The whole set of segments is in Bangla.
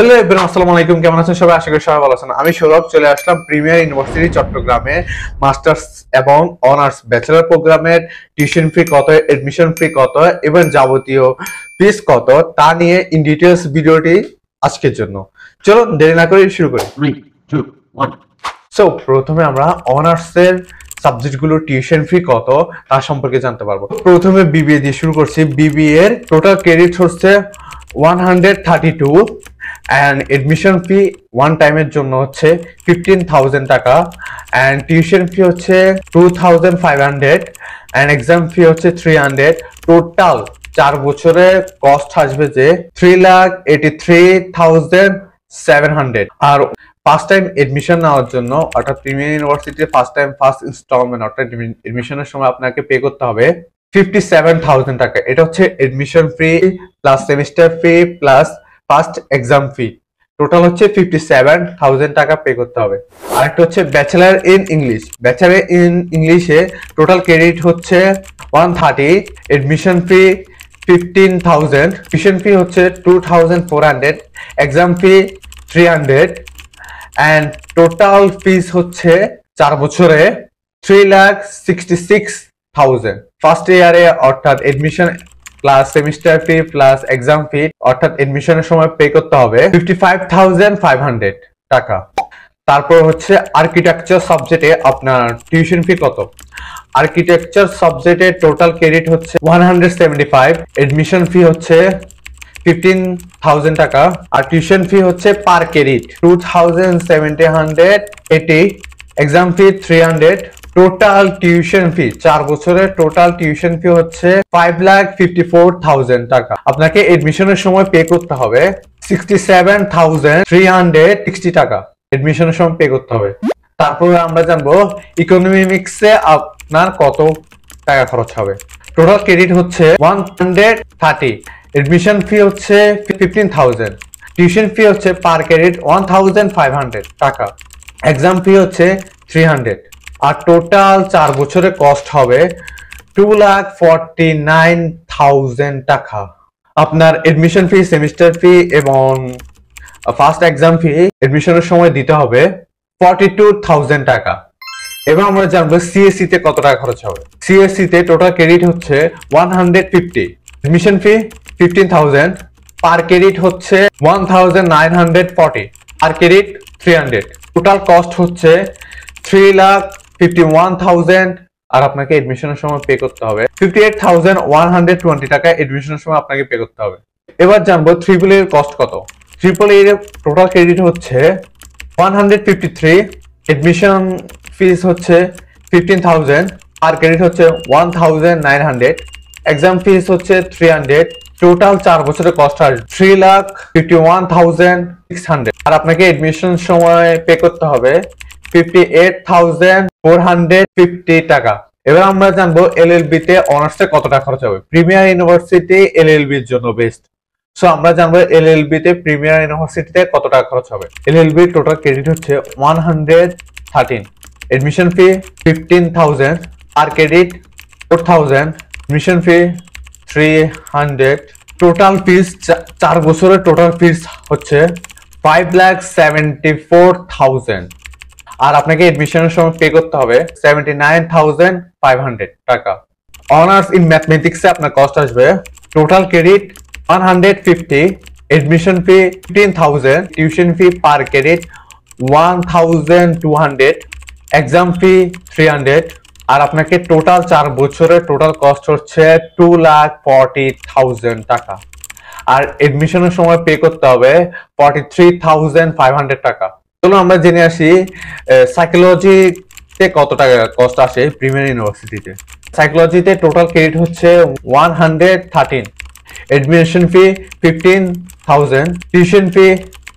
হ্যালো এভরিওয়ান আসসালামু আলাইকুম। কেমন আছেন সবাই? আশা করি সবাই ভালো আছেন। আমি সৌরভ চলে আসলাম প্রিমিয়ার ইউনিভার্সিটি চট্টগ্রামে মাস্টার্স এবং অনার্স ব্যাচেলর প্রোগ্রামের টিউশন ফি কত এডমিশন ফি কত এবং যাবতীয় ফিস কত তা নিয়ে ইন ডিটেলস ভিডিওটি আজকের জন্য। চলুন দেরি না করে শুরু করি. সো প্রথমে আমরা অনার্সের সাবজেক্টগুলো টিউশন ফি কত তার সম্পর্কে জানতে পারব। প্রথমে বিবিএ দিয়ে শুরু করছি। বিবিএ এর টোটাল ক্রেডিট হচ্ছে one hundred thirty two and admission fee one টাইমের জন্য হচ্ছে ফিফটিন থাউজেন্ড টাকা। অ্যান্ড টিউশন ফি হচ্ছে two thousand five hundred and exam fee হচ্ছে থ্রি হান্ড্রেড টোটাল চার বছরে কস্ট আসবে যে three lakh eighty three thousand seven hundred আর ফার্স্ট টাইম এডমিশন নেওয়ার জন্য, অর্থাৎ প্রিমিয়ার ইউনিভার্সিটির ফার্স্ট টাইম ফার্স্ট ইনস্টলমেন্ট অর্থাৎ এডমিশনের সময় আপনাকে পে করতে হবে ফিফটি সেভেন থাউজেন্ড টাকা। এটা হচ্ছে admission fee plus semester fee plus first exam fee total হচ্ছে ফিফটি সেভেন থাউজেন্ড টাকা পে করতে হবে। আরেকটা হচ্ছে bachelor in English bachelor in ইংলিশে টোটাল ক্রেডিট হচ্ছে one thirty admission fee fifteen thousand tuition fee হচ্ছে two thousand four hundred exam fee three hundred and total fees হচ্ছে চার বছরে three lakh sixty six thousand first ইয়ারে অর্থাৎ admission plus semester fee plus exam fee অর্থাৎ এডমিশনের সময় পে করতে হবে ফিফটি টাকা। তারপর হচ্ছে আর্কিটেকচার সাবজেক্টে আপনার টিউশন ফি কত? আর্কিটেকচার সাবজেক্টে টোটাল ক্রেডিট হচ্ছে one hundred seventy five admission fee হচ্ছে ফিফটিন টাকা, আর টিউশন ফি হচ্ছে per credit two thousand seventy hundred eighty exam fee three hundred total tuition fee চার বছরের টোটাল টিউশন ফি হচ্ছে five lakh fifty four thousand টাকা। আপনাকে এডমিশনের সময় পে করতে হবে সিক্সটি সেভেন থাউজেন্ড থ্রি টাকা। এডমিশনের সময় পে করতে হবে। তারপরে আমরা জানব ইকোনমিক্সে আপনার কত টাকা খরচ হবে। টোটাল ক্রেডিট হচ্ছে one hundred thirty admission fee হচ্ছে ফিফটিন থাউজেন্ড টিউশন ফি হচ্ছে per credit one thousand five hundred টাকা। এক্সাম ফি হচ্ছে থ্রি হান্ড্রেড আর টোটাল চার বছরের কস্ট হবে two lakh forty nine thousand টাকা। আপনার এডমিশন ফি সেমিস্টার ফি এবং ফার্স্ট এক্সাম ফি এডমিশনের সময় দিতে হবে ফর্টি টু থাউজেন্ড টাকা। এবার আমরা জানব সিএসসি তে কত টাকা খরচ হবে। সিএসসি তে টোটাল ক্রেডিট হচ্ছে one hundred fifty admission fee fifteen thousand per credit হচ্ছে one thousand nine hundred forty per credit three hundred total cost হচ্ছে three lakh fifty one thousand আর আপনাকে এডমিশনের সময় পে করতে হবে। Fifty eight thousand one hundred twenty টাকা এডমিশনের সময় আপনাকে পে করতে হবে। এবার জানব ট্রিপল এর কস্ট কত। ট্রিপল এর টোটাল ক্রেডিট হচ্ছে one hundred fifty three admission fees হচ্ছে ফিফটিন আর ক্রেডিট হচ্ছে one nine hundred exam fees হচ্ছে থ্রি হান্ড্রেড টোটাল চার বছরের কস্ট আসবে three lakh fifty one thousand six hundred আর আপনাকে এডমিশন সময় পে করতে হবে fifty eight thousand four hundred fifty টাকা। এবার আমরা জানব এলএলবি তে অনার্সে কত টাকা খরচ হবে। প্রিমিয়ার ইউনিভার্সিটি এলএলবি এর জন্য বেস্ট সো আমরা জানব এলএলবি তে প্রিমিয়ার ইউনিভার্সিটিতে কত টাকা খরচ হবে। এলএলবি টোটাল ক্রেডিট হচ্ছে one hundred thirteen admission fee fifteen thousand আর credit four thousand admission fee three hundred total fees চার বছরের টোটাল ফিস হচ্ছে five lakh seventy four thousand আর আপনাকে এডমিশনের সময় পে করতে হবে seventy nine thousand five hundred টাকা। অনার্স ইন ম্যাথমেটিক্সে আপনার কস্ট আসবে। Total credit one hundred fifty admission fee fifteen thousand tuition fee per credit one thousand two hundred exam fee three hundred আর আপনাকে টোটাল চার বছরের টোটাল কস্ট হচ্ছে টু লাখ ফর্টি থাউজেন্ড টাকা। আর এডমিশনের সময় পে করতে হবে forty three thousand five hundred টাকা। চলো আমরা জেনে আসি সাইকোলজিতে কত টাকা কস্ট আসে প্রিমিয়ার ইউনিভার্সিটিতে সাইকোলজিতে টোটাল ক্রেডিট হচ্ছে one hundred thirteen admission fee fifteen thousand tuition fee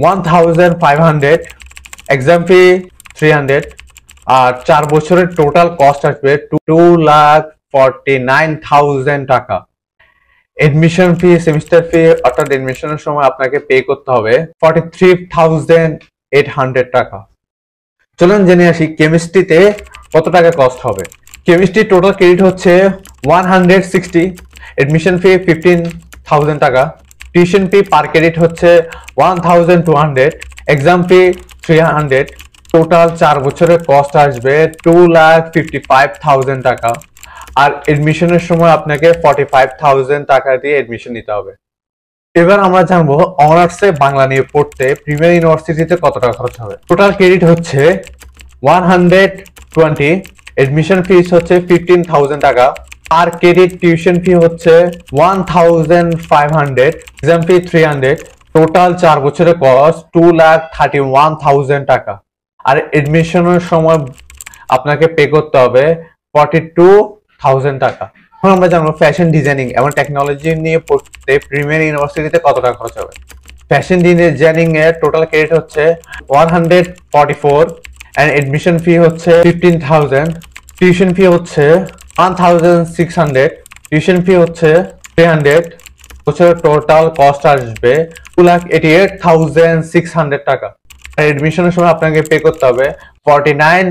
one thousand five hundred exam fee three hundred আর চার বছরের টোটাল কস্ট আসবে two lakh forty nine thousand টাকা। এডমিশন ফি সেমিস্টার ফি অর্থাৎ এডমিশনের সময় আপনাকে পে করতে হবে forty three thousand eight hundred টাকা। চলুন জেনে আসি কেমিস্ট্রিতে কত টাকা কস্ট হবে। কেমিস্ট্রি টোটাল ক্রেডিট হচ্ছে one hundred sixty fee fifteen thousand টাকা টিউশন ফি পার ক্রেডিট হচ্ছে one thousand two hundred exam fee three hundred total চার বছরের কস্ট আসবে two lakh fifty five thousand টাকা। আর এডমিশনের সময় আপনাকে ফর্টি ফাইভ থাউজেন্ড টাকা দিয়ে এডমিশন নিতে হবে। এবার আমরা জানব অনার্সে বাংলা নিয়ে পড়তে প্রিমিয়ার ইউনিভার্সিটিতে কত টাকা খরচ হবে। টোটাল ক্রেডিট হচ্ছে one hundred twenty admission fees হচ্ছে ফিফটিন থাউজেন্ড টাকা, আর ক্রেডিট টিউশন ফি হচ্ছে one thousand five hundred exam fee three hundred total চার বছরের cost two lakh thirty one thousand টাকা। আর এডমিশনের সময় আপনাকে পে করতে হবে ফর্টি টু থাউজেন্ড টাকা। এখন আমরা জানব ফ্যাশন ডিজাইনিং এবং টেকনোলজি নিয়ে পড়তে প্রিমিয়ার ইউনিভার্সিটিতে কত টাকা খরচ হবে। ফ্যাশন ডিজাইনিং এর টোটাল ক্রেডিট হচ্ছে one hundred forty four and admission fee হচ্ছে ফিফটিন থাউজেন্ড টিউশন ফি হচ্ছে one thousand six hundred tuition fee হচ্ছে থ্রি হান্ড্রেড বছরের টোটাল কস্ট আসবে two lakh eighty eight thousand six hundred টাকা। আর এডমিশনের সময় আপনাকে পে করতে হবে forty nine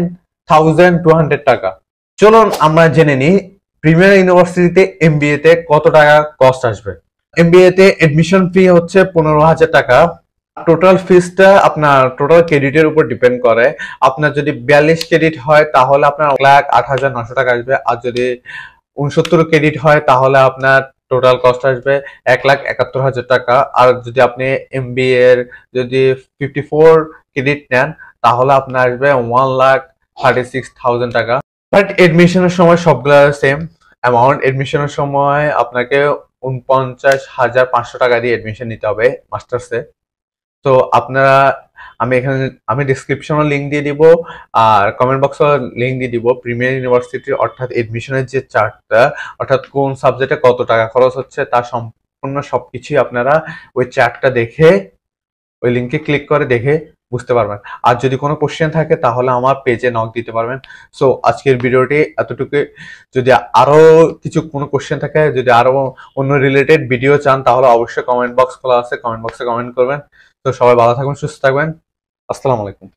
thousand two hundred টাকা। চলুন আমরা জেনে নিই প্রিমিয়ার ইউনিভার্সিটিতে এমবিএ তে কত টাকা কস্ট আসবে? এমবিএ তে এডমিশন ফি হচ্ছে পনেরো হাজার টাকা। টোটাল ফিসটা আপনার টোটাল ক্রেডিটের উপর ডিপেন্ড করে। আপনার যদি বিয়াল্লিশ ক্রেডিট হয়, তাহলে আপনার এক লাখ আট হাজার নশো টাকা আসবে। আর যদি উনসত্তর ক্রেডিট হয়, তাহলে আপনার টোটাল কস্ট আসবে এক লাখ একাত্তর হাজার টাকা। আর যদি আপনি এমবিএ এর যদি ফিফটি ফোর ক্রেডিট নেন, তাহলে আপনার আসবে one lakh thirty six thousand টাকা। বাট এডমিশনের সময় সবগুলো সেম অ্যামাউন্ট এডমিশনের সময় আপনাকে উনপঞ্চাশ হাজার পাঁচশো টাকা দিয়ে এডমিশন নিতে হবে মাস্টার্সে তো আপনারা, আমি এখানে, আমি ডিসক্রিপশনে লিঙ্ক দিয়ে দিব, আর কমেন্ট বক্সে লিঙ্ক দিয়ে দিব প্রিমিয়ার ইউনিভার্সিটির অর্থাৎ এডমিশনের যে চার্টটা অর্থাৎ কোন সাবজেক্টে কত টাকা খরচ হচ্ছে তার সম্পূর্ণ সবকিছুই আপনারা ওই চার্টটা দেখে, ওই লিঙ্কে ক্লিক করে দেখে বুঝতে পারবেন। আর যদি কোনো কোশ্চেন থাকে, তাহলে আমার পেজে নক দিতে পারবেন। সো আজকের ভিডিওটি এতটুকু যদি আরও কিছু কোনো কোশ্চেন থাকে, যদি আরও অন্য রিলেটেড ভিডিও চান, তাহলে অবশ্যই কমেন্ট বক্স খোলা আছে। কমেন্ট বক্সে কমেন্ট করবেন। তো সবাই ভালো থাকবেন, সুস্থ থাকবেন। আসসালামু আলাইকুম।